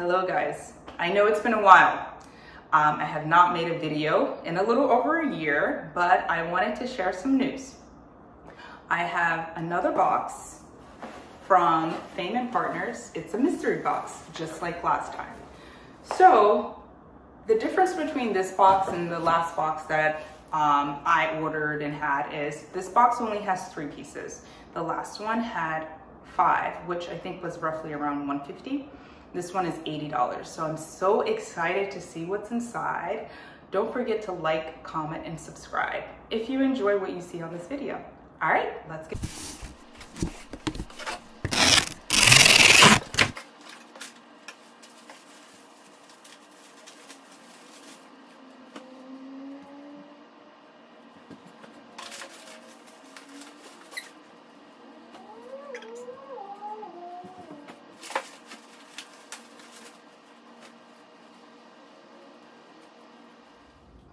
Hello guys, I know it's been a while. Um, I have not made a video in a little over a year, but I wanted to share some news. I have another box from Fame and Partners. It's a mystery box, just like last time. So the difference between this box and the last box that um, I ordered and had is this box only has three pieces. The last one had five, which I think was roughly around 150. This one is $80. So I'm so excited to see what's inside. Don't forget to like, comment, and subscribe if you enjoy what you see on this video. All right, let's get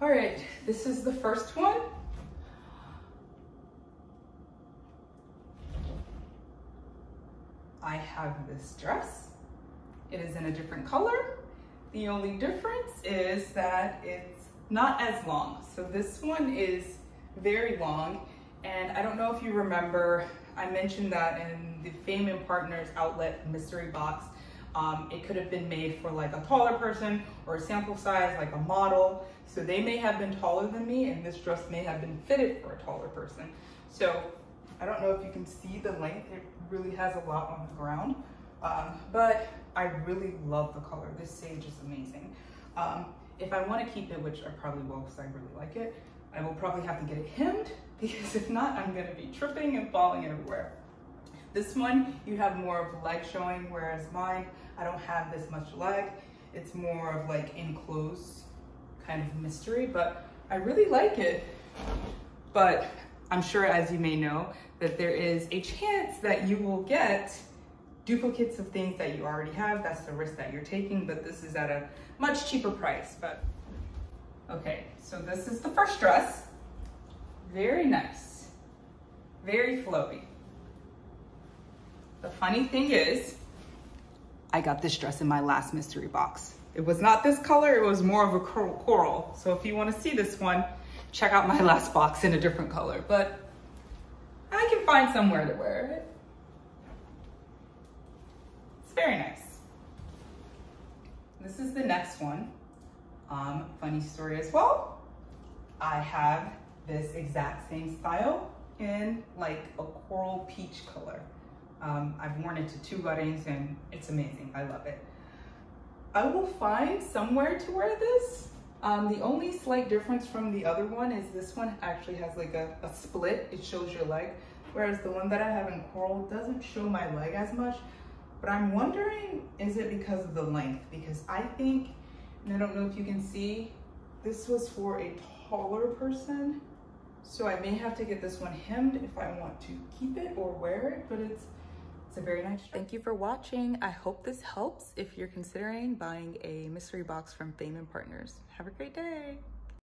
All right, this is the first one. I have this dress. It is in a different color. The only difference is that it's not as long. So this one is very long. And I don't know if you remember, I mentioned that in the Fame and Partners outlet mystery box, um, it could have been made for like a taller person or a sample size, like a model. So they may have been taller than me and this dress may have been fitted for a taller person. So I don't know if you can see the length. It really has a lot on the ground. Um, but I really love the color. This sage is amazing. Um, if I want to keep it, which I probably will because I really like it, I will probably have to get it hemmed because if not, I'm going to be tripping and falling everywhere. This one, you have more of leg showing, whereas mine, I don't have this much leg. It's more of like enclosed kind of mystery, but I really like it. But I'm sure, as you may know, that there is a chance that you will get duplicates of things that you already have. That's the risk that you're taking, but this is at a much cheaper price. But okay, so this is the first dress. Very nice, very flowy. The funny thing is, I got this dress in my last mystery box. It was not this color, it was more of a coral. So if you wanna see this one, check out my last box in a different color, but I can find somewhere to wear it. It's very nice. This is the next one. Um, funny story as well. I have this exact same style in like a coral peach color. Um, I've worn it to two weddings and it's amazing. I love it. I will find somewhere to wear this. Um, the only slight difference from the other one is this one actually has like a, a split. It shows your leg. Whereas the one that I have in coral doesn't show my leg as much. But I'm wondering, is it because of the length? Because I think, and I don't know if you can see, this was for a taller person. So I may have to get this one hemmed if I want to keep it or wear it, but it's it's a very nice shirt. Thank you for watching. I hope this helps if you're considering buying a mystery box from Fame and Partners. Have a great day.